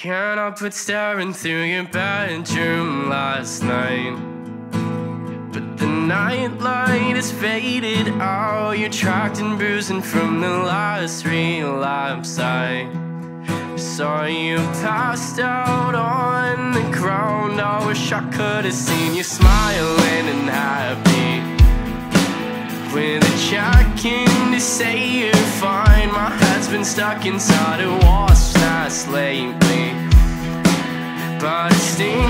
Can't help but staring through your bedroom last night. But the night light has faded out. You're tracked and bruising from the last relapse. I saw you passed out on the ground. I wish I could have seen you smiling and happy. With a check in to say you're fine. My head's been stuck inside a wasp nest lately. But it stings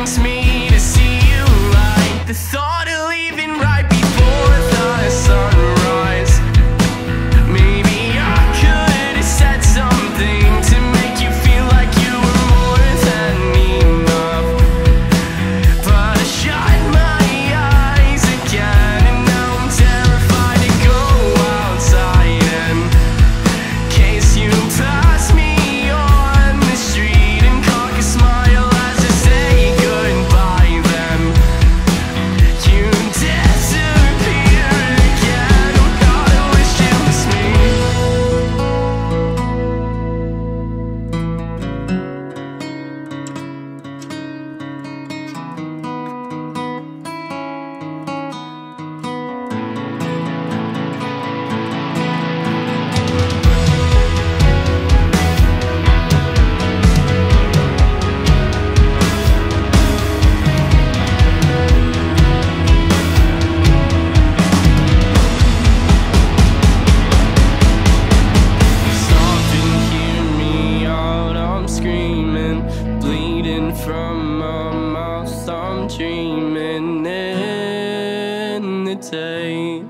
from my mouth. I'm dreaming in the day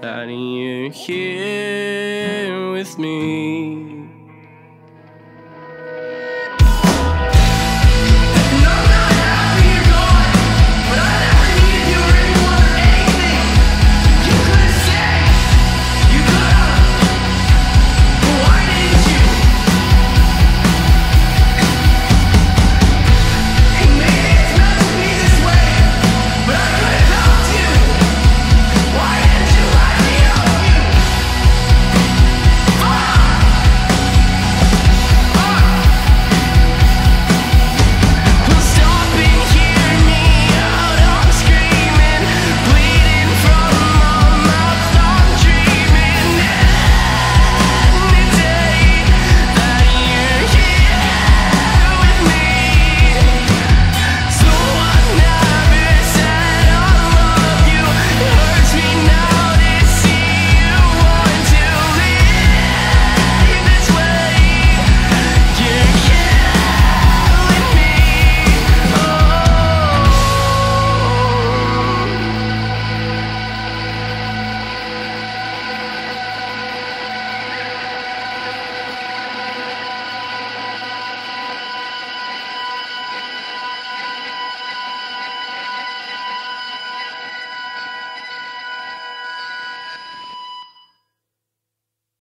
that you're here with me.